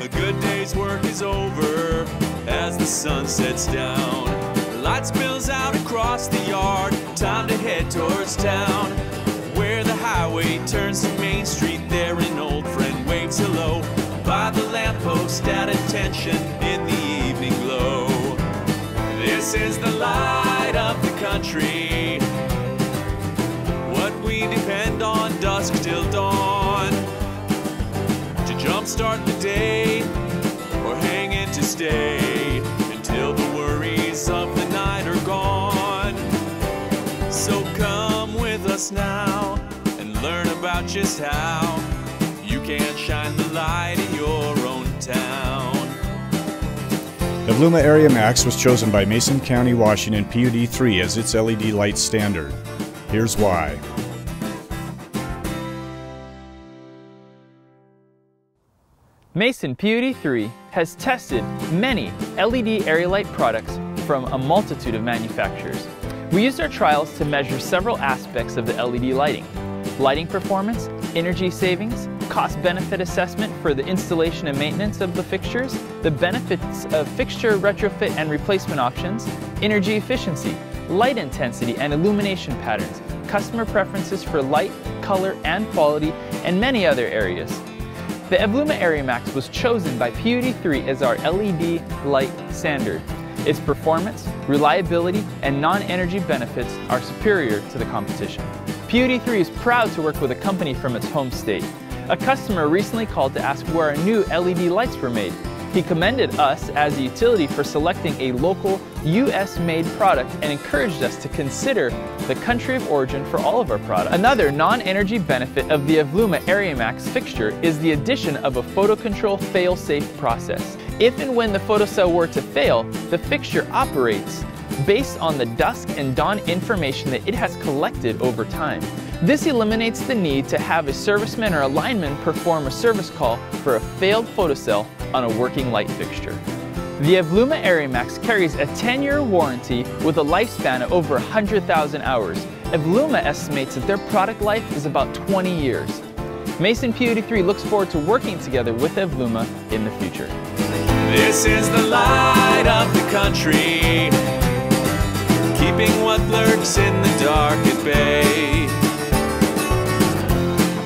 A good day's work is over as the sun sets down. Light spills out across the yard. Time to head towards town. Where the highway turns to Main Street, there an old friend waves hello. By the lamppost at attention in the evening glow. This is the light of the country. Jumpstart the day or hang in to stay until the worries of the night are gone. So come with us now and learn about just how you can shine the light in your own town. Evluma Area Max was chosen by Mason County, Washington PUD 3 as its LED light standard. Here's why. Mason PUD3 has tested many LED area light products from a multitude of manufacturers. We used our trials to measure several aspects of the LED lighting. Lighting performance, energy savings, cost benefit assessment for the installation and maintenance of the fixtures, the benefits of fixture retrofit and replacement options, energy efficiency, light intensity and illumination patterns, customer preferences for light, color, and quality, and many other areas. The Evluma Area Max was chosen by PUD3 as our LED light standard. Its performance, reliability, and non-energy benefits are superior to the competition. PUD3 is proud to work with a company from its home state. A customer recently called to ask where our new LED lights were made. He commended us as a utility for selecting a local US-made product and encouraged us to consider the country of origin for all of our products. Another non-energy benefit of the Evluma Area Max fixture is the addition of a photo control fail-safe process. If and when the photocell were to fail, the fixture operates based on the dusk and dawn information that it has collected over time. This eliminates the need to have a serviceman or a lineman perform a service call for a failed photocell on a working light fixture. The Evluma Area Max carries a 10-year warranty with a lifespan of over 100,000 hours. Evluma estimates that their product life is about 20 years. Mason PUD3 looks forward to working together with Evluma in the future. This is the light of the country, keeping what lurks in the dark at bay.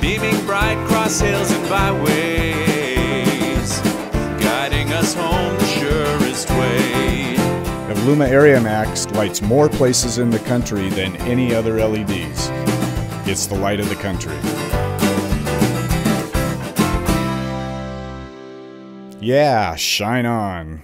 Beaming bright cross hills and byways, Evluma Area Max lights more places in the country than any other LEDs. It's the light of the country. Yeah, shine on.